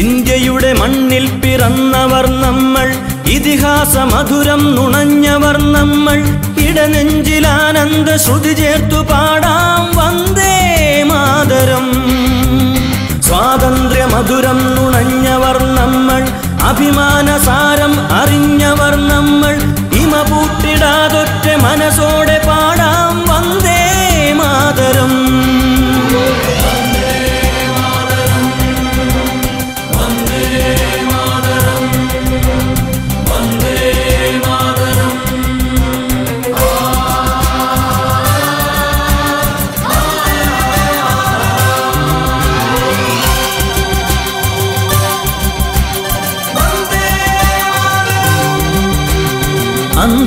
ഇന്ത്യയുടെ മണ്ണിൽ പിറന്നവർ നമ്മൾ ഇതിഹാസ മധുരം നുണഞ്ഞവർ നമ്മൾ ഇടനെഞ്ചിലാനന്ദ ശ്രുതി ചേർത്തു പാടാം വന്ദേ മാതരം. സ്വാതന്ത്ര്യ മധുരം നുണഞ്ഞവർ നമ്മൾ അഭിമാനസാരം അറിഞ്ഞവർ നമ്മൾ ഇമ പൂട്ടിടാതൊറ്റ മനസ്സോടെ പാടാം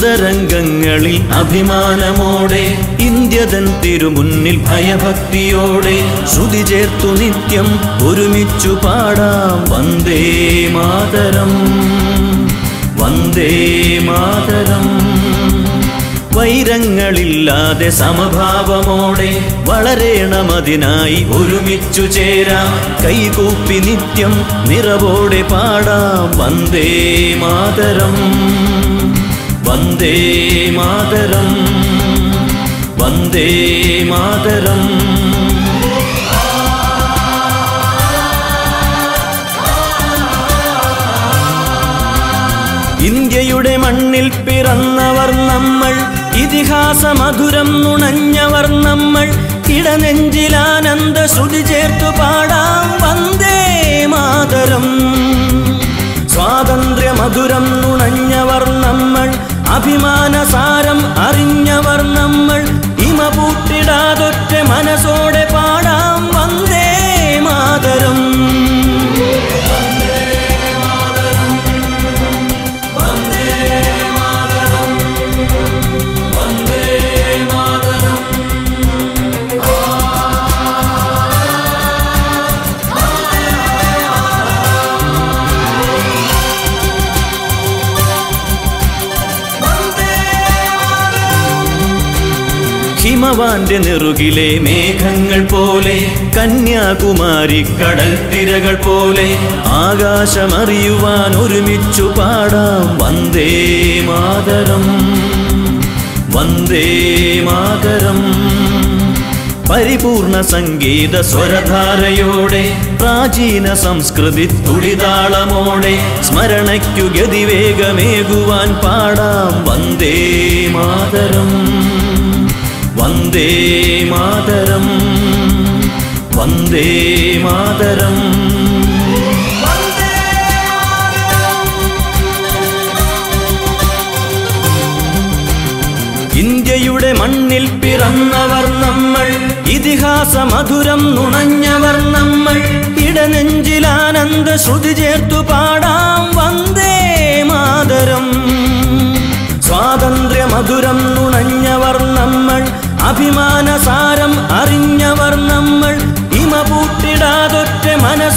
അന്തരംഗങ്ങളിൽ അഭിമാനമോടെ ഇന്ത്യതൻ തിരുമുന്നിൽ ഭയഭക്തിയോടെ ശ്രുതി ചേർത്തു നിത്യം ഒരുമിച്ചു പാടാം വന്ദേ മാതരം. വന്ദേ മാതരം. വൈരങ്ങളില്ലാതെ സമഭാവമോടെ വളരേണമതിനായി ഒരുമിച്ചു ചേരാം. കൈകൂപ്പി നിത്യം നിറവോടെ പാടാം വന്ദേ മാതരം. വന്ദേ മാതരം വന്ദേ മാതരം. ഇന്ത്യയുടെ മണ്ണിൽ പിറന്നവർ നമ്മൾ ഇതിഹാസ മധുരം നുണഞ്ഞവർ നമ്മൾ ഇടനെഞ്ചിലാനന്ദ ശ്രുതി ചേർത്തു പാടാം വന്ദേ മാതരം. സ്വാതന്ത്ര്യ മധുരം നുണഞ്ഞവർ നമ്മൾ അഭിമാനസാരം അറിഞ്ഞവർ നമ്മൾ ഇമ പൂട്ടിടാതൊറ്റ മനസ്സോടെ പാടാം വന്ദേ മാതരം. ഹിമവാന്റെ നെറുകിലെ മേഘങ്ങൾ പോലെ കന്യാകുമാരി കടൽ തിരകൾ പോലെ ആകാശമറിയുവാൻ ഒരുമിച്ചു പാടാം. വന്ദേ മാതരം വന്ദേ മാതരം. പരിപൂർണ സംഗീത സ്വരധാരയോടെ പ്രാചീന സംസ്കൃതി തുടിതാളമോടെ സ്മരണയ്ക്കു ഗതിവേഗമേകുവാൻ പാടാം. വന്ദേ മാതരം. വന്ദേ മാതരം വന്ദേ മാതരം. ഇന്ത്യയുടെ മണ്ണിൽ പിറന്നവർ നമ്മൾ ഇതിഹാസ മധുരം നുണഞ്ഞവർ നമ്മൾ ഇടനെഞ്ചിലാനന്ദ ശ്രുതി ചേർത്തു പാടാം വന്ദേ മാതരം. സ്വാതന്ത്ര്യ മധുരം നുണഞ്ഞവർ അഭിമാനസാരം അറിഞ്ഞവർ നമ്മൾ ഇമ പൂട്ടിടാതൊറ്റ മനസ്സോടെ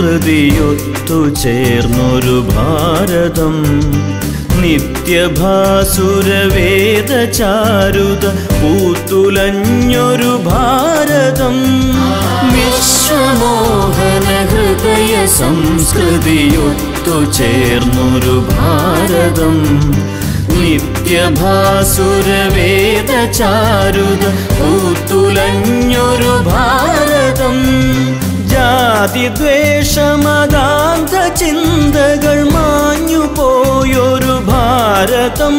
സംസ്കൃതിയൊത്തു ചേർന്നൊരു ഭാരതം. നിത്യഭാസുരവേദചാരുത പൂത്തുലഞ്ഞൊരു ഭാരതം. വിശ്വമോഹന ഹൃദയ സംസ്കൃതിയൊത്തു ചേർന്നൊരു ഭാരതം. നിത്യഭാസുരവേദചാരുത പൂത്തുലഞ്ഞൊരു ഭാരതം. ജാതിദ്വേഷമതാന്ത ചിന്തകൾ മാഞ്ഞുപോയൊരു ഭാരതം.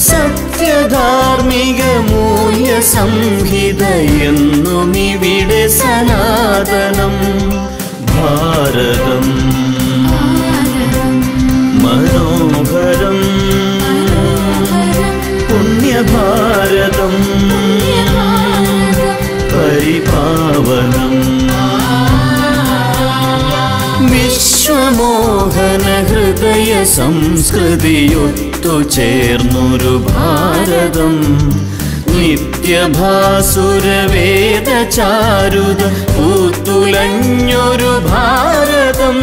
സത്യധാർമ്മിക മൂല്യ സംഹിത എന്നും ഇവിടെ സനാതനം. ഭാരതം. മനോഹരം. പുണ്യഭാരതം. പരിപാവനം വിശ്വമോഹന ഹൃദയ സംസ്കൃതിയൊത്തു ചേർന്നൊരു ഭാരതം. നിത്യഭാസുരവേദ ചാരുത പൂത്തുലഞ്ഞൊരു ഭാരതം.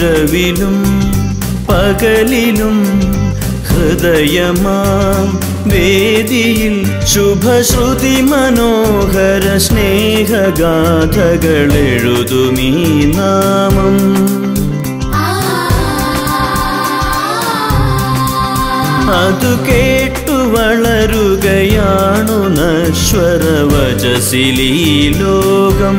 ഇരവിലും പകലിലും ഹൃദയമാം വേദിയിൽ ശുഭശ്രുതി മനോഹര സ്നേഹഗാഥകൾ എഴുതുമീ നാമം. അതു കേട്ടു വളരുകയാണു നശ്വരവചസിലീ ലോകം.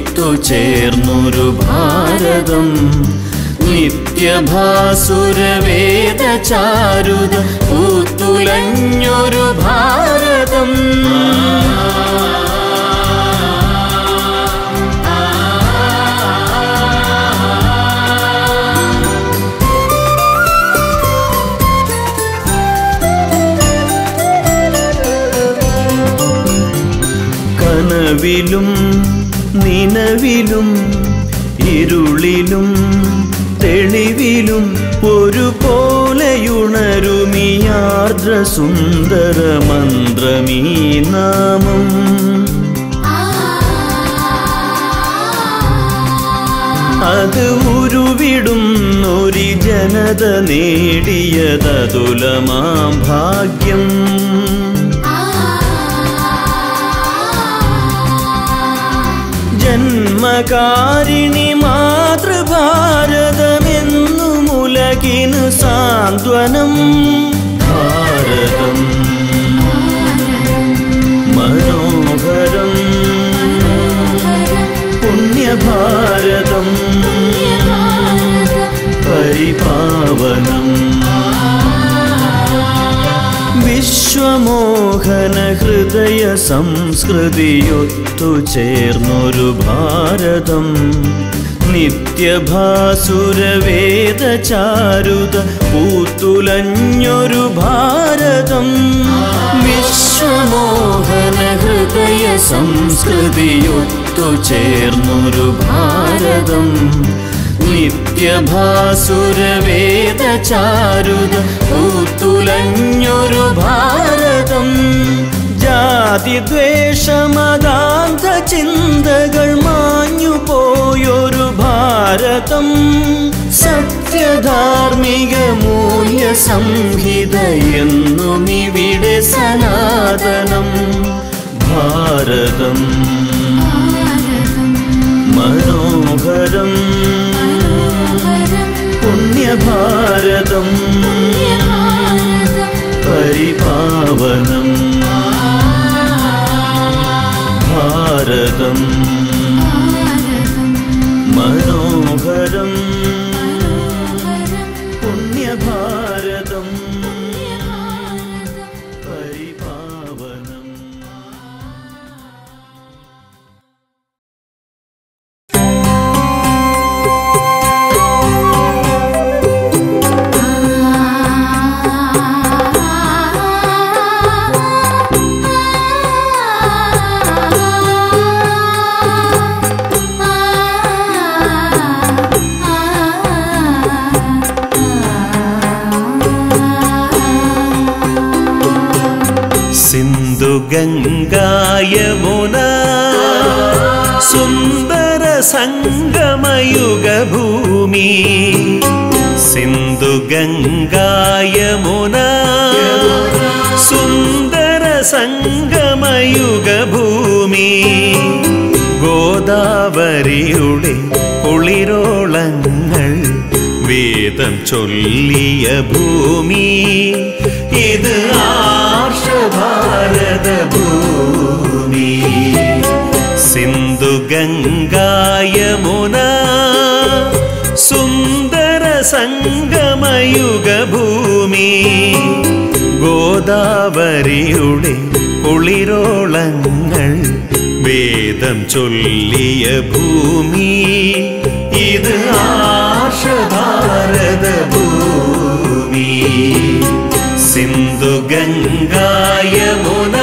സംസ്കൃതിയൊത്തു ചേർന്നൊരു ഭാരതം. നിത്യഭാസുരവേദ ചാരുത പൂത്തുലഞ്ഞൊരു ഭാരതം. കനവിലും നിലവിലും ഇരുളിലും തെളിവിലും ഒരുപോലെയുണരുമിയാർദ്ര സുന്ദര മന്ത്രമീ നാമം. അത് ഉരുവിടും ഒരു ജനത നേടിയതതുലമാം ഭാഗ്യം. ജന്മകാരിണി മാതൃഭാരതമെന്നു മുലകിനു സാന്ത്വനം. ഭാരതം മനോഹരം. പുണ്യഭാരതം. പരിപാവനം. വിശ്വമോഹന ഹൃദയ സംസ്കൃതിയൊത്തു ചേർന്നൊരു ഭാരതം. നിത്യഭാസുരവേദചാരുത പൂത്തുലഞ്ഞൊരു ഭാരതം. വിശ്വമോഹന ഹൃദയ സംസ്കൃതിയൊത്തു ചേർന്നൊരു ഭാരതം. നിത്യഭാസുരവേദ ചാരുത പൂത്തുലഞ്ഞൊരു ഭാരതം. ജാതിദ്വേഷമതാന്ത ചിന്തകൾ മാഞ്ഞുപോയൊരു ഭാരതം. സത്യധാർമ്മിക മൂല്യ സംഹിത എന്നും ഇവിടെ സനാതനം ഭാരതം. മനോഹരം. പരിപാവനം ഭാരതം. ഗോദാവരിയുടെ കുളിരോളങ്ങൾ വേദം ചൊല്ലിയ ഭൂമി. ഇത് ആർഷഭാരത ഭൂമി. സിന്ധുഗംഗായമുന സുന്ദര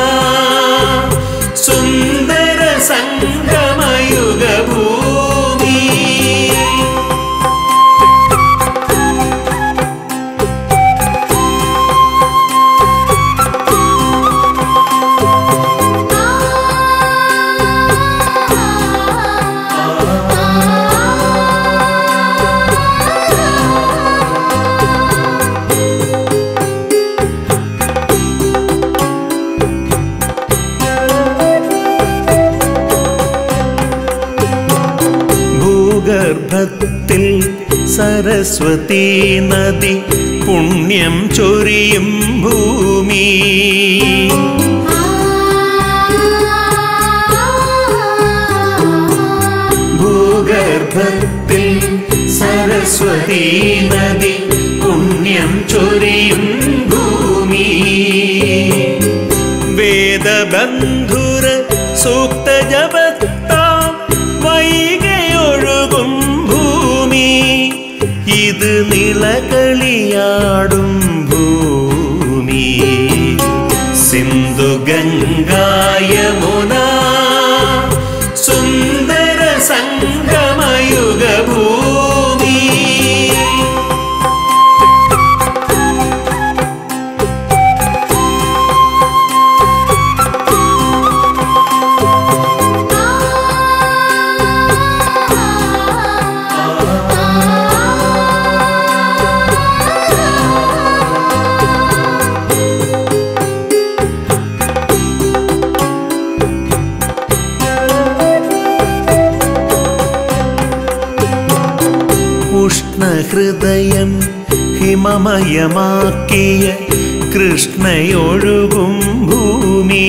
സരസ്വതി നദി പുണ്യം ചൊരിയും ഭൂമി. ഭൂഗർഭത്തിൽ സരസ്വതീ നദി പുണ്യം ചൊരിയും ഭൂമി. വേദബന്ധുര ഇത് ഹിമമയമാക്കിയ കൃഷ്ണയൊഴുകും ഭൂമി.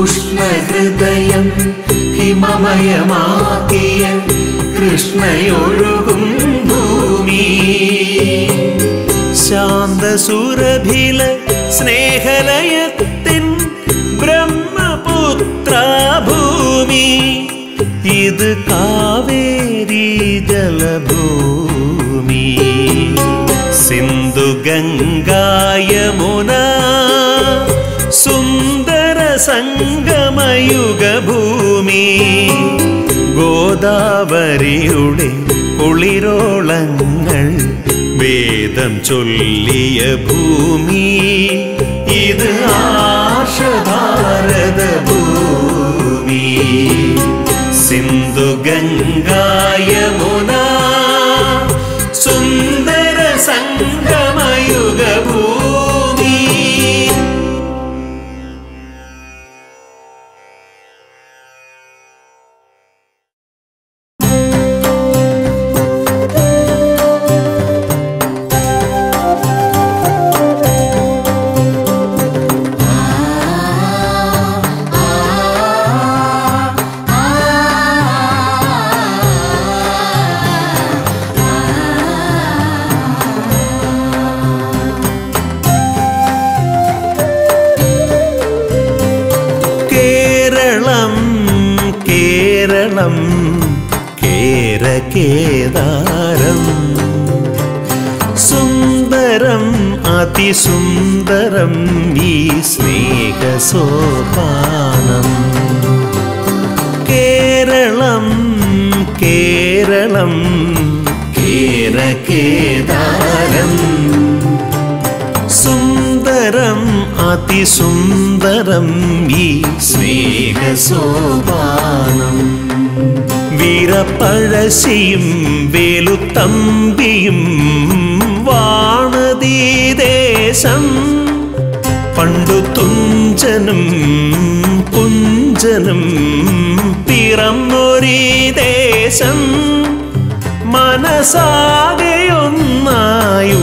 ഉഷ്ണഹൃദയം ഹിമമയമാക്കിയ കൃഷ്ണയൊഴുകും ഭൂമി. ശാന്തസുരഭില സ്നേഹലയത്തിൻ ബ്രഹ്മപുത്ര ഭൂമി ഇത് കാവേരി ജലഭൂമി. സിന്ധു ഗംഗായമുന സുന്ദര സംഗമയുഗ ഭൂമി ഗോദാവരിയുടെ കുളിരോളങ്ങൾ വേദം ചൊല്ലിയ ഭൂമി. ഇത് ആർഷഭാരത ഭൂമി സിന്ധുഗംഗായമുന സുന്ദര സംഗമയുഗ സ്നേഹസോപാനം കേരളം കേരളം കേരകേദാരം സുന്ദരം അതിസുന്ദരം ഈ സ്നേഹസോപാനം. വീരപ്പഴശ്ശിയും വേലുത്തമ്പിയും വാണതീദേശം പണ്ടു തുഞ്ചനും കുഞ്ചനും പിറന്നൊരീ ദേശം മനസാകെയൊന്നായി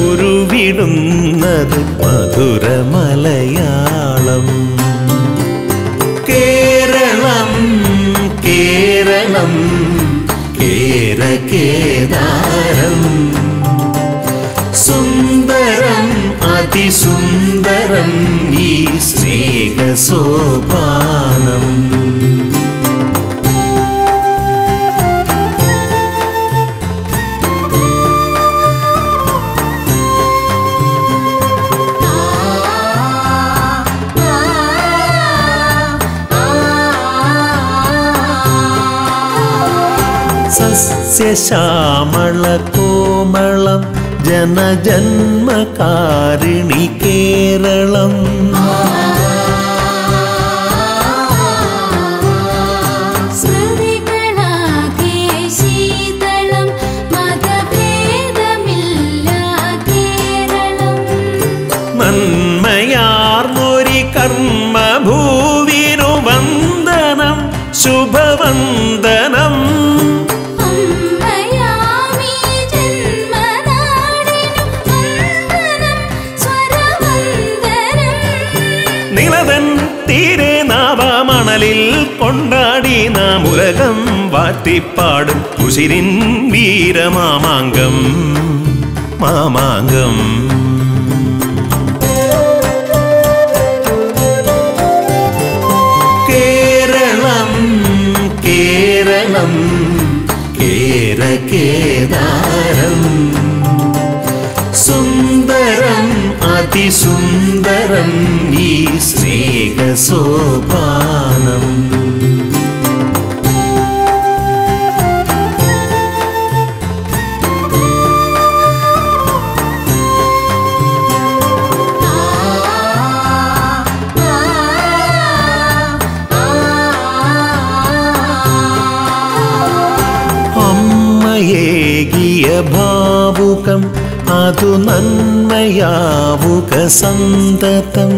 ഉരുവിടുന്നത് മധുര മലയാളം കേരളം കേരളം കേരകേദാരം. സുന്ദരം അതിസുന്ദരം ഈ സ്നേഹസോപാനം സസ്യശ്യാമള കോമളം ജനജന്മകാരിണി കേരളം. നന്മയാർന്നൊരി കർമ്മഭൂവിനു വന്ദനം ശുഭവന്ദനം. വാറ്റിപ്പാടും ഉശിരിൻ വീരമാമാങ്കം മാമാങ്കം കേരളം കേരളം കേരകേദാരം സുന്ദരം അതിസുന്ദരം ഈ സ്നേഹസോപാനം അമ്മയേകിയ അതു നന്മയാവുക സന്തതം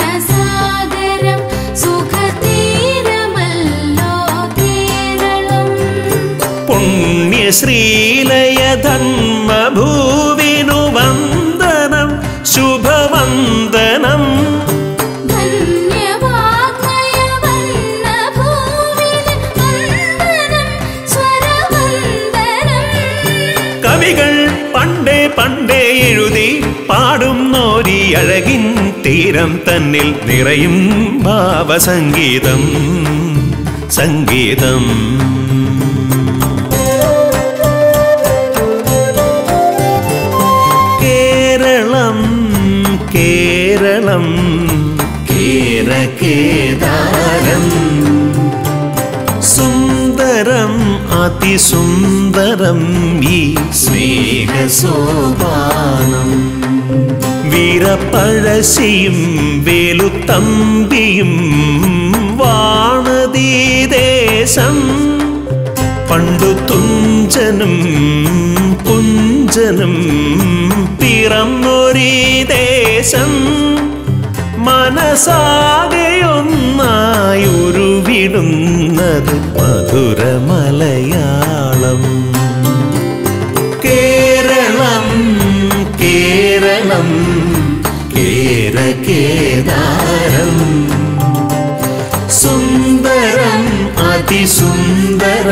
അമൃതസാന്ത്വനസാഗരം സുഖതീരമല്ലോ കേരളം പുണ്യശ്രീലയ അഴകിൻ തീരം തന്നിൽ നിറയും ഭാവസംഗീതം സംഗീതം. കേരളം കേരളം കേരകേദാരം സുന്ദരം അതിസുന്ദരം ഈ സ്നേഹസോപാനം. വീരപ്പഴശ്ശിയും വേലുത്തമ്പിയും വാണതീദേശം. പണ്ടു തുഞ്ചനും കുഞ്ചനും പിറന്നൊരീ ദേശം. മനസാകെയൊന്നായി ഉരുവിടുന്നത്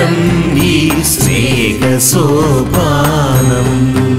ी श्रेकसोपानम्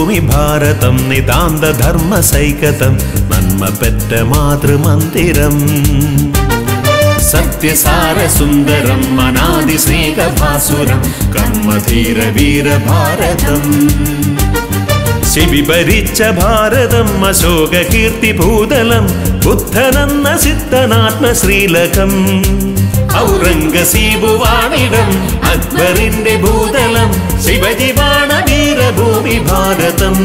ഭൂമി ഭാരതം നിതാന്ത ധർമ്മ സൈകതം നന്മ പെറ്റ മാതൃമന്ദിരം സത്യസാരസുന്ദരം മനാദി സ്നേഹഭാസുരം കർമ്മധീര വീരഭാരതം ശിവിഭരിച്ച ഭാരതം അശോക കീർത്തിഭൂതലം ബുദ്ധനെന്ന സിദ്ധനാത്മ ശ്രീലകം ഔറംഗസീബുവാണിടം അക്ബറിന്റെ ഭൂതലം ശിവജിവാണ വീരഭൂമി ഭാരതം.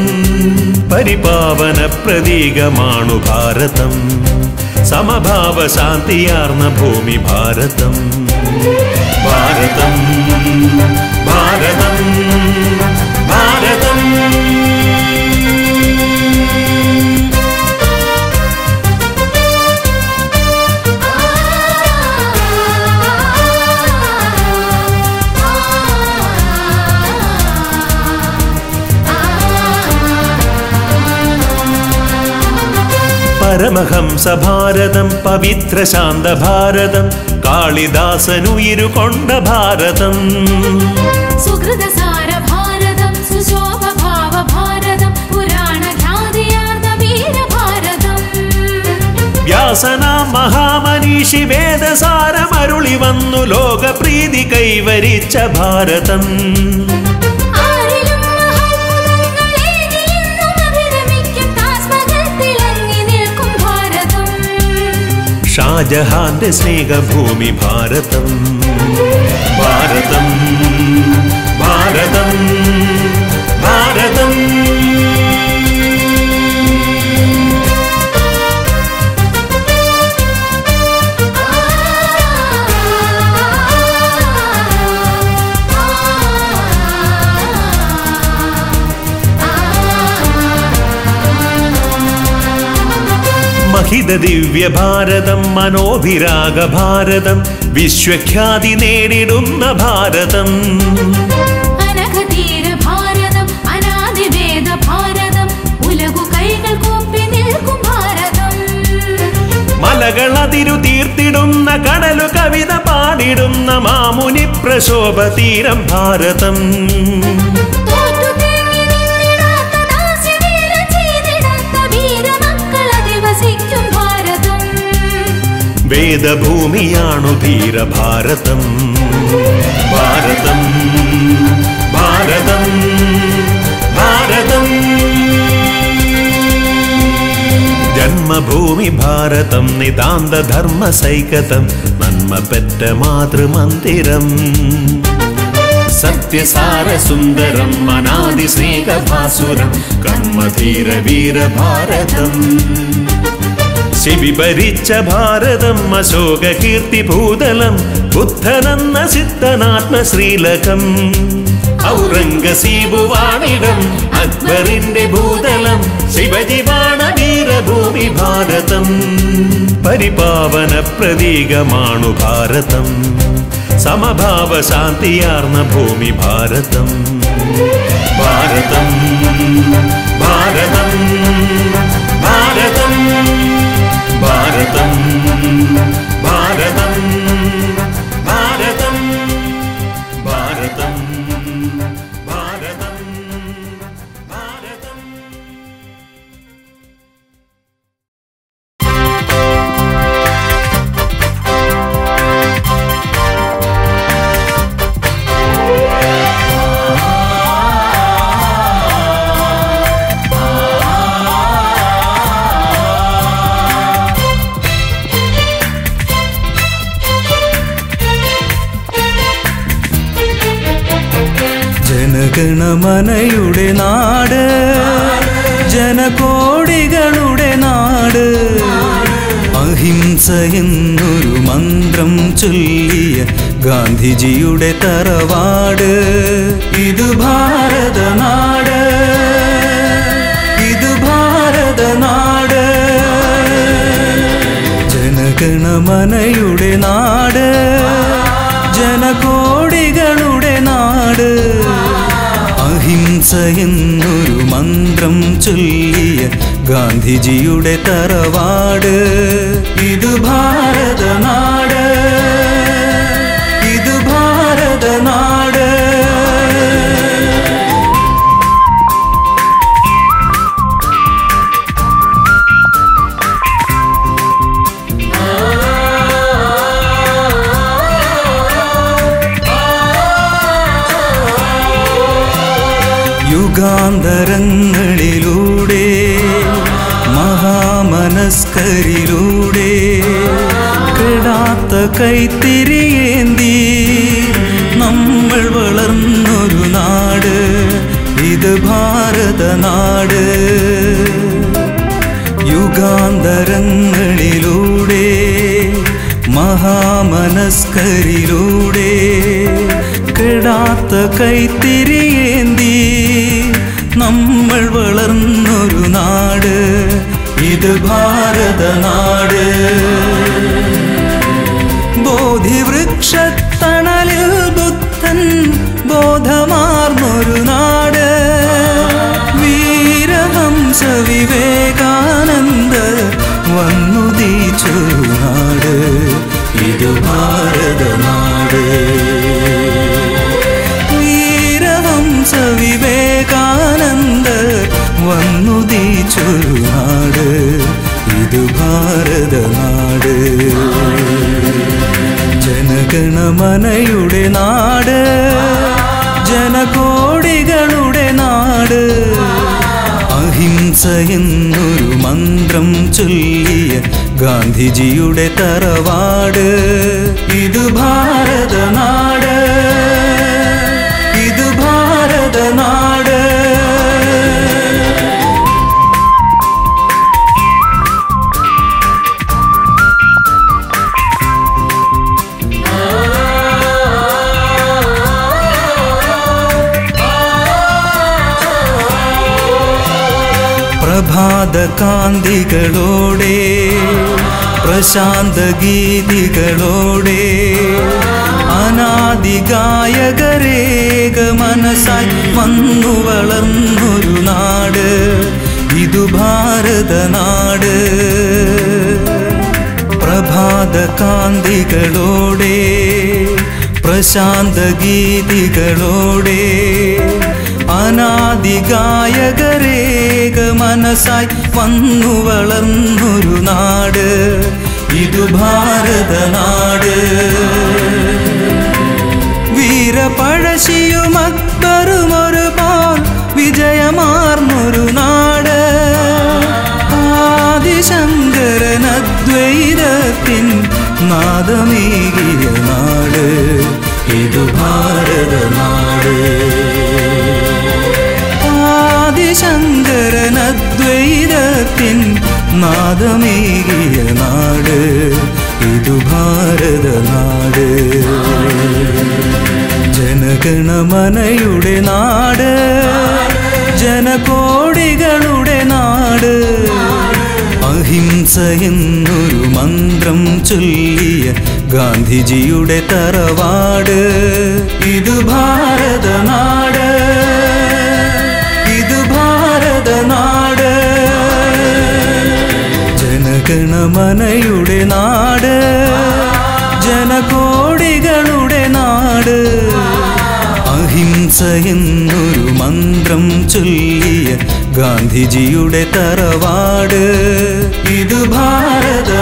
പരിപാവന പ്രതീകമാണു ഭാരതം. സമഭാവ ശാന്തിയാർന്ന ഭൂമി ഭാരതം. ഭാരതം. പരമഹംസഭാരതം പവിത്രശാന്തഭാരതം ശാന്ത ഭാരതം കാളിദാസനുയിരു ഭാരതം. സുശോഭഭാവ ഭാരതം. വ്യാസനാം മഹാമനീഷി വേദസാരമരുളി വന്നു ലോകപ്രീതി കൈവരിച്ച ഭാരതം. ഷാജഹാന്റെ സ്നേഹഭൂമി ഭാരതം. ഭാരതം ഭാരതം. അഹിത ദിവ്യ ഭാരതം മനോഭിരാഗ ഭാരതം വിശ്വഖ്യാതി നേരിടുന്ന ഭാരതം. മലകളതിരു തീർത്തിടുന്ന കടലു കവിത പാടിടുന്ന മാമുനി പ്രശോഭ തീരം ഭാരതം. വേദഭൂമിയാണു ധീരഭാരതം. ഭാരതം ഭാരതം ഭാരതം. ജന്മഭൂമി ഭാരതം നിതാന്ത സൈകതം നന്മ പെറ്റ മാതൃമന്ദിരം. സത്യസാര സുന്ദരം അനാദി സ്നേഹഭാസുരം കർമ്മധീര വീരഭാരതം ശിവി ഭരിച്ച ഭാരതം അശോക കീർത്തി ഭൂതലം ബുദ്ധനെന്ന സിദ്ധനാത്മ ശ്രീലകം ഔറംഗസീബുവാണിടം അക്ബറിന്റെ ഭൂതലം ശിവജിവാണ വീരഭൂമി ഭാരതം. പരിപാവന പ്രതീകമാണു ഭാരതം സമഭാവ ശാന്തിയാർന്ന ഭൂമി ഭാരതം. ഭാരതം ഭാരതം. தன் നാട് ജനകോടികളുടെ നാട്. അഹിംസ എന്നൊരു മന്ത്രം ചൊല്ലിയ ഗാന്ധിജിയുടെ തറവാട്. ഇത് ഭാരതനാട് എന്നൊരു മന്ത്രം ചൊല്ലിയ ഗാന്ധിജിയുടെ തറവാട്. ഇത് ഭാരതനാട് യുഗാന്തരങ്ങളിലൂടെ മഹാമനസ്കരിലൂടെ കെടാത്ത കൈത്തിരിയേന്തി നമ്മൾ വളർന്നൊരു നാട് ഇത് ഭാരതനാട് യുഗാന്തരങ്ങളിലൂടെ മഹാമനസ്കരിലൂടെ കെടാത്ത കൈത്തിരിയേന്തി ഭാരതനാട്. ഇത് ഭാരതനാട് ജനഗണമനയുടെ നാട് ജനകോടികളുടെ നാട്. അഹിംസ എന്നൊരു മന്ത്രം ചൊല്ലിയ ഗാന്ധിജിയുടെ തറവാട്. ഇത് ഭാരതനാട്. ഇത് പ്രഭാത പ്രഭാതകാന്തികളോടെ പ്രശാന്ത ഗീതികളോടെ അനാദിഗായകരേക മനസ്സായി വന്നു വളർന്നൊരു നാട് ഇതു ഭാരതനാട് നാട്. പ്രഭാതകാന്തികളോടെ പ്രശാന്ത ഗീതികളോടെ അനാദി ഗായകരേക മനസ്സായി വന്നു വളർന്നൊരു നാട്. ഇതു ഭാരതനാട് വീരപഴശിയു അക്ബറും ഒരുപാൽ വിജയമാർന്നൊരു നാട്. ആദിശങ്കരൻ അദ്വൈതത്തിൻ നാദമേകിയ നാട്. ഇതു ഭാരത നാദമേകിയ നാട് ഇതു ഭാരത നാട്. ജനഗണമനയുടെ നാട് ജനകോടികളുടെ നാട്. അഹിംസ എന്നൊരു മന്ത്രം ചൊല്ലിയ ഗാന്ധിജിയുടെ തറവാട് ഇതു ഭാരത നാട്. ജനഗണമനയുടെ നാട് ജനകോടികളുടെ നാട്. അഹിംസ എന്നൊരു മന്ത്രം ചൊല്ലിയ ഗാന്ധിജിയുടെ തറവാട്. ഇത് ഭാരത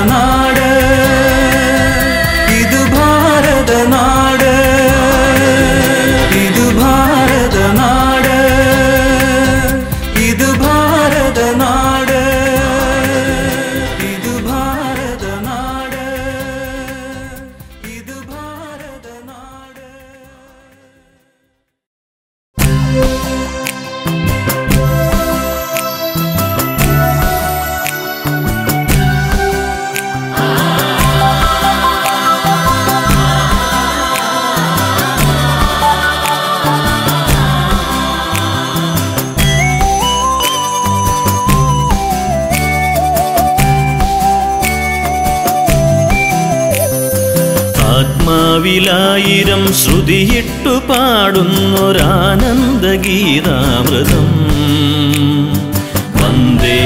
ആത്മാവിലായിരം ശ്രുതിയിട്ടു പാടുന്നൊരാനന്ദഗീതാമൃതം. വന്ദേ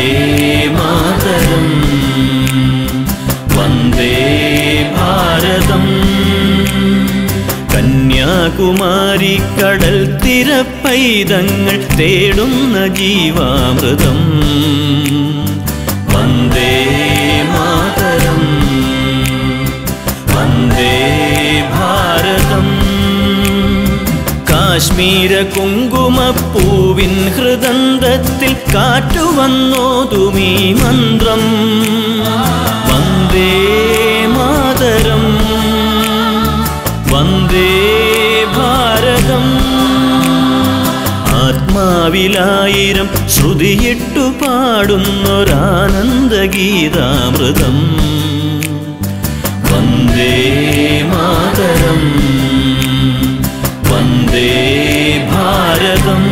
മാതരം വന്ദേ ഭാരതം. കന്യാകുമാരി കടൽ തിരപ്പൈതങ്ങൾ തേടുന്ന ജീവാമൃതം കാശ്മീര കുങ്കുമപ്പൂവിൻ ഹൃദന്തത്തിൽ കാറ്റുവന്നോതുമീ മന്ത്രം. വന്ദേ മാതരം വന്ദേ ഭാരതം. ആത്മാവിലായിരം ശ്രുതിയിട്ടു പാടുന്നൊരാനന്ദഗീതാമൃതം. വന്ദേ മാതരം. വന്ദേ ഭാരതം.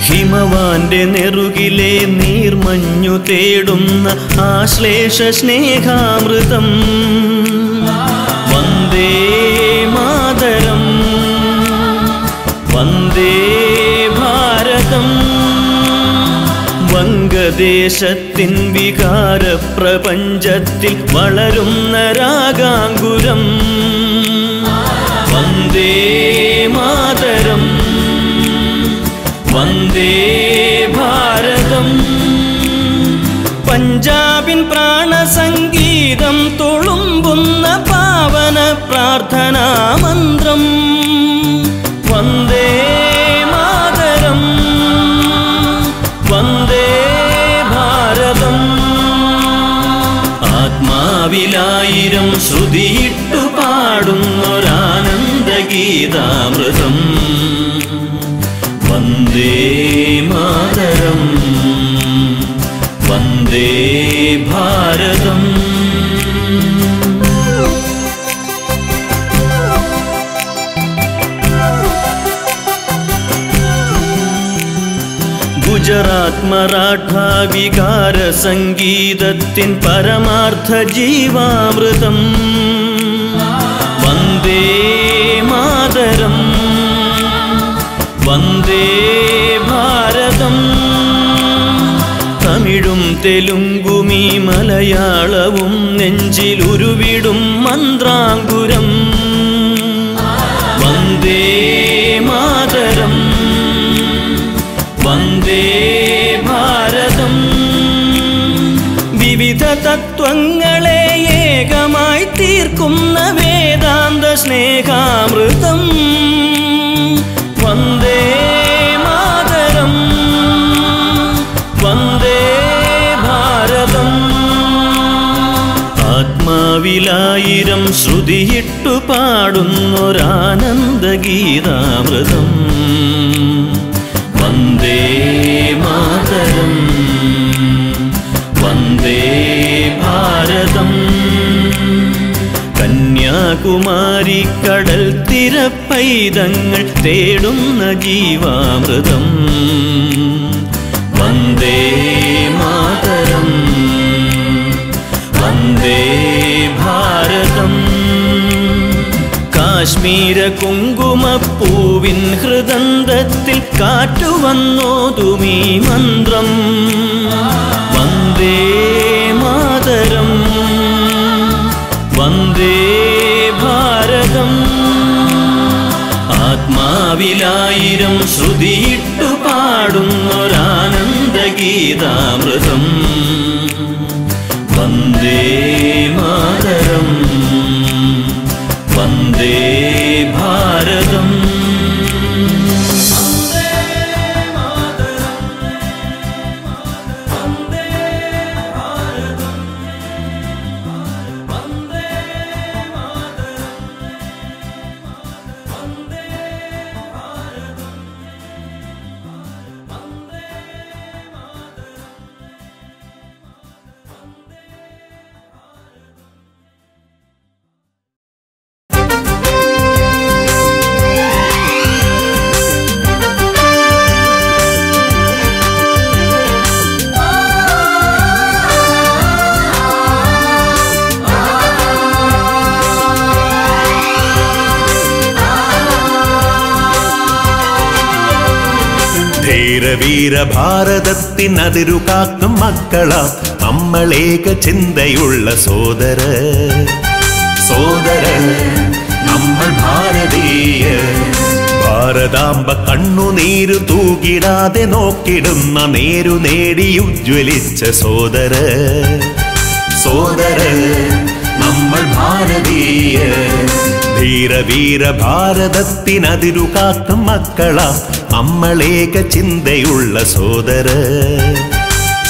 ഹിമവാന്റെ നെറുകിലെ നീർമഞ്ഞു തേടുന്ന ആശ്ലേഷ സ്നേഹാമൃതം. വന്ദേ മാതരം. വംഗദേശത്തിൻ വികാര പ്രപഞ്ചത്തിൽ വളരുന്ന രാഗാങ്കുരം. വന്ദേ മാതരം. വന്ദേ ഭാരതം. പഞ്ചാബിൻ പ്രാണസംഗീതം തുളുമ്പുന്ന പാവന പ്രാർത്ഥനാ മന്ത്രം ആത്മാവിലായിരം ശ്രുതിയിട്ടു പാടുന്നൊരാനന്ദ ഗീതാമൃതം വന്ദേ മാതരം. വന്ദേ ഗുജറാത്ത് മറാഠ വികാര സംഗീതത്തിൻ പരമാർത്ഥ ജീവാമൃതം. വന്ദേ മാതരം. വന്ദേ ഭാരതം. തമിഴും തെലുങ്കുമീ മലയാളവും നെഞ്ചിലുരുവിടും മന്ത്രാങ്കുരം. തത്വങ്ങളെ ഏകമായി തീർക്കുന്ന വേദാന്ത സ്നേഹാമൃതം. വന്ദേ മാതരം. വന്ദേ ഭാരതം. ആത്മാവിലായിരം ശ്രുതിയിട്ടു പാടുന്നൊരാനന്ദഗീതാമൃതം. കന്യാകുമാരി കടൽ തിരപ്പൈതങ്ങൾ തേടുന്ന ജീവാമൃതം. വന്ദേ മാതരം. വന്ദേ ഭാരതം. കാശ്മീര കുങ്കുമപ്പൂവിൻ ഹൃദന്തത്തിൽ കാറ്റുവന്നോതുമീ മന്ത്രം. വന്ദേ മാതരം. വന്ദേ ആത്മാവിലായിരം ശ്രുതിയിട്ടു പാടുന്നൊരാനന്ദഗീതാമൃതം. വന്ദേ മാതരം. വന്ദേ ധീരവീര ഭാരതത്തിനതിരു കാക്കും മക്കളാം നമ്മളേക ചിന്തയുള്ള സോദര. സോദര നമ്മൾ ഭാരതീയ. ഭാരതാംബ കണ്ണുനീരു തൂകിടാതെ നോക്കിടുന്ന നേരു നേടി ഉജ്ജ്വലിച്ച സോദര. സോദര നമ്മൾ ഭാരതീയ. ധീരവീര ഭാരതത്തിനതിരു കാത്ത മക്കളാം നമ്മളേക ചിന്തയുള്ള സോദര.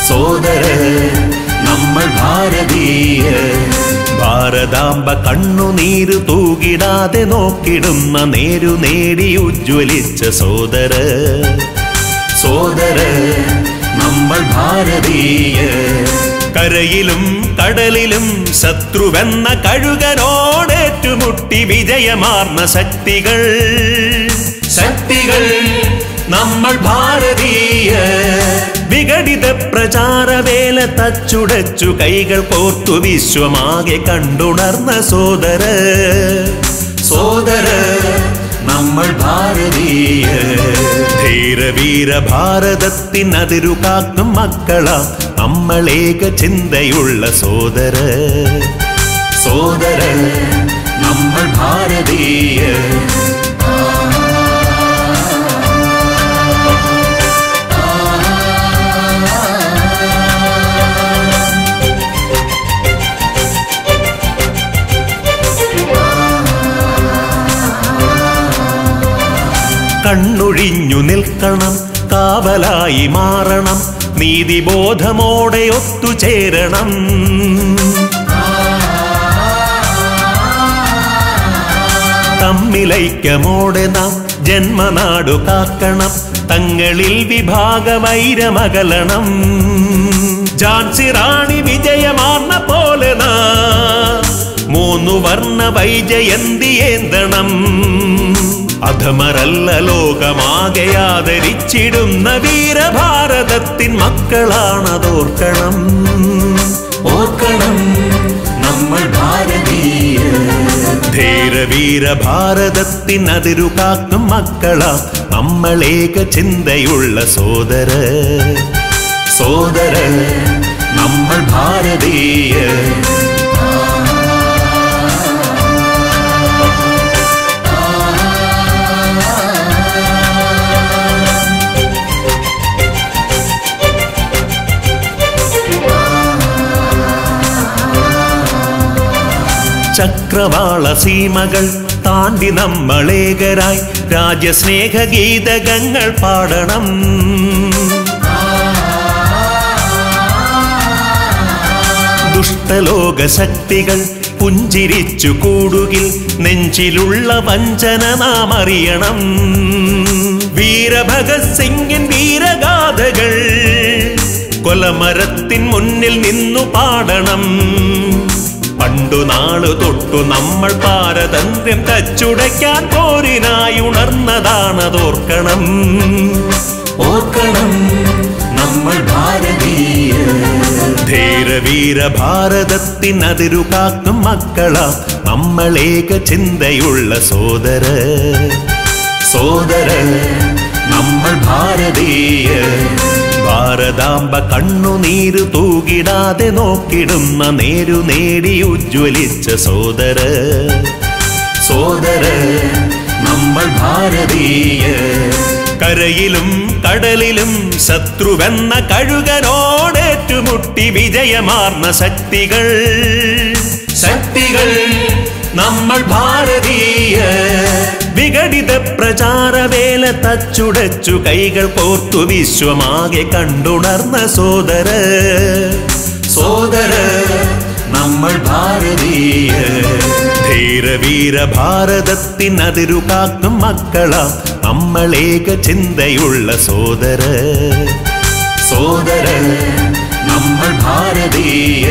സോദര നമ്മൾ ഭാരതീയ ഭാരതാംബ കണ്ണുനീര് തൂകിടാതെ നോക്കിടുന്ന നേരു നേടി ഉജ്ജ്വലിച്ച സോദര. സോദര നമ്മൾ ഭാരതീയ കരയിലും കടലിലും ശത്രുവെന്ന കഴുകനോടേറ്റുമുട്ടി വിജയമാർന്ന ശക്തികൾ. ശക്തികൾ നമ്മൾ ഭാരതീയ വിഘടിത പ്രചാരവേല തച്ചുടച്ചു കൈകൾ കോർത്തു വിശ്വമാകെ കണ്ടുണർന്ന സോദര. സോദര നമ്മൾ ഭാരതീയ ധീരവീര ഭാരതത്തിനതിരു കാക്കും മക്കളാം നമ്മളേക ചിന്തയുള്ള സോദര സോദര നമ്മൾ ഭാരതീയ കണ്ണൊഴിഞ്ഞു നിൽക്കണം കാവലായി മാറണം നീതിബോധമോടെ ഒത്തുചേരണം. തമ്മിലൈക്യമോടെ നാം ജന്മനാടു കാക്കണം തങ്ങളിൽ വിഭാഗ വിഭാഗവൈരമകലണം ജാൻസി റാണി വിജയമാർന്ന പോലെ നാ മൂന്നു വർണ വൈജയന്തി ഏന്തണം അധമരല്ല ലോകമാകെ ആദരിച്ചിടുന്ന വീരഭാരതത്തിൻ മക്കളാണതോർക്കണം. ഓർക്കണം നമ്മൾ ഭാരതീയ ധീരവീര ഭാരതത്തിൻ അതിരു കാക്കും മക്കളാ നമ്മളേക ചിന്തയുള്ള സോദര സോദര നമ്മൾ ഭാരതീയ ചക്രവാള സീമകൾ താണ്ടി നമ്മളേകരായി രാജ്യസ്നേഹ ഗീതകങ്ങൾ പാടണം. ദുഷ്ടലോക ശക്തികൾ പുഞ്ചിരിച്ചു കൂടുകിൽ നെഞ്ചിലുള്ള വഞ്ചന നാം അറിയണം. വീരഭഗത് സിംഗിൻ വീരഗാഥകൾ കൊലമരത്തിൻ മുന്നിൽ നിന്നു പാടണം. പണ്ടു നാൾ തൊട്ടു നമ്മൾ പാരതന്ത്ര്യം തച്ചുടയ്ക്കാൻ പോരിനായി ഉണർന്നതാണതോർക്കണം. ഓർക്കണം നമ്മൾ ഭാരതീയ ധീരവീര ഭാരതത്തിനതിരു കാക്കും മക്കള നമ്മളേക ചിന്തയുള്ള സോദര. സോദര നമ്മൾ ഭാരതീയ ഭാരതാംബ കണ്ണുനീര് തൂകിടാതെ നോക്കിടുന്ന നേരു നേടി ഉജ്ജ്വലിച്ച സോദര സോദര നമ്മൾ ഭാരതീയ കരയിലും കടലിലും ശത്രുവെന്ന കഴുകനോടേറ്റുമുട്ടി വിജയമാർന്ന ശക്തികൾ. ശക്തികൾ നമ്മൾ ഭാരതീയ വിഘടിത പ്രചാരവേല തച്ചുടച്ചു കൈകൾ കോർത്തു വിശ്വമാകെ കണ്ടുണർന്ന സോദര. സോദര നമ്മൾ ഭാരതീയ ധീരവീര ഭാരതത്തിനതിരു കാക്കും മക്കളാം നമ്മളേക ചിന്തയുള്ള സോദര. സോദര നമ്മൾ ഭാരതീയ